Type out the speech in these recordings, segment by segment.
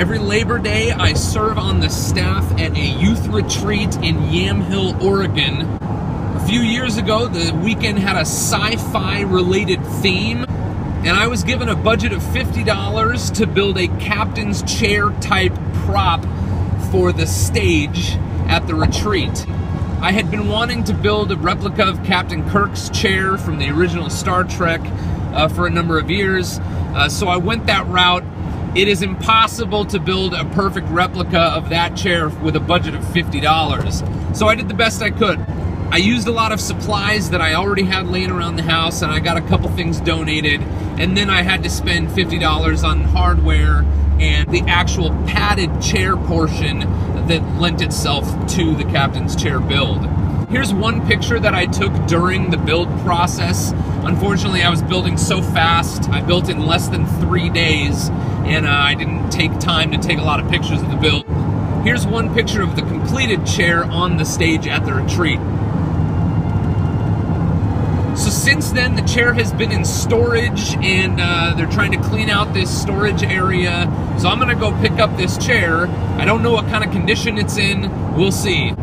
Every Labor Day, I serve on the staff at a youth retreat in Yamhill, Oregon. A few years ago, the weekend had a sci fi related theme, and I was given a budget of $50 to build a captain's chair type prop for the stage at the retreat. I had been wanting to build a replica of Captain Kirk's chair from the original Star Trek uh, for a number of years, uh, so I went that route. It is impossible to build a perfect replica of that chair with a budget of $50. So I did the best I could. I used a lot of supplies that I already had laying around the house, and I got a couple things donated, and then I had to spend $50 on hardware and the actual padded chair portion that lent itself to the captain's chair build. Here's one picture that I took during the build process. Unfortunately, I was building so fast. I built in less than three days, and uh, I didn't take time to take a lot of pictures of the build. Here's one picture of the completed chair on the stage at the retreat. So since then, the chair has been in storage, and uh, they're trying to clean out this storage area. So I'm gonna go pick up this chair. I don't know what kind of condition it's in. We'll see.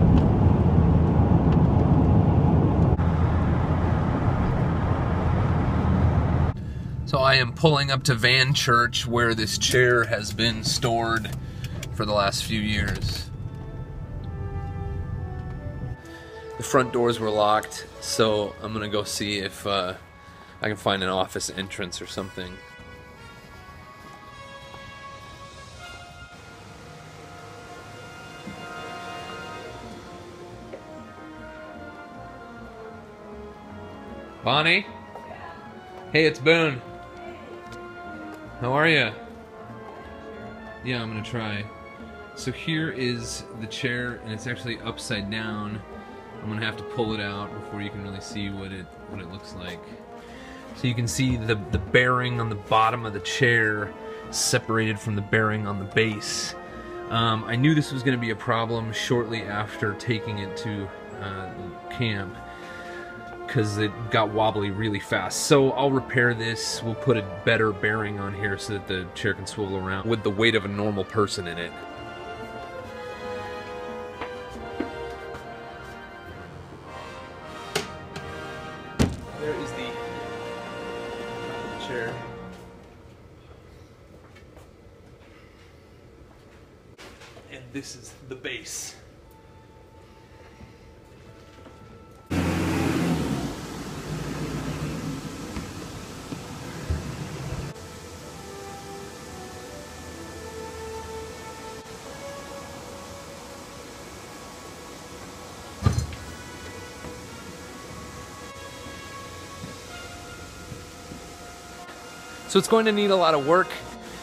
So I am pulling up to Van Church where this chair has been stored for the last few years. The front doors were locked, so I'm gonna go see if uh, I can find an office entrance or something. Bonnie? Hey, it's Boone. How are you? Yeah, I'm gonna try. So here is the chair, and it's actually upside down. I'm gonna have to pull it out before you can really see what it what it looks like. So you can see the the bearing on the bottom of the chair separated from the bearing on the base. Um, I knew this was going to be a problem shortly after taking it to uh, camp because it got wobbly really fast. So I'll repair this. We'll put a better bearing on here so that the chair can swivel around with the weight of a normal person in it. There is the the chair. And this is the base. So it's going to need a lot of work,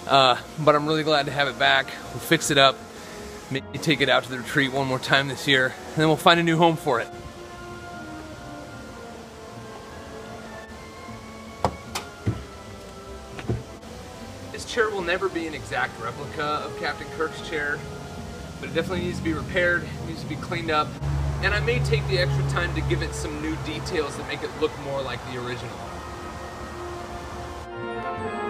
uh, but I'm really glad to have it back. We'll fix it up, maybe take it out to the retreat one more time this year, and then we'll find a new home for it. This chair will never be an exact replica of Captain Kirk's chair, but it definitely needs to be repaired, needs to be cleaned up, and I may take the extra time to give it some new details that make it look more like the original. Thank you.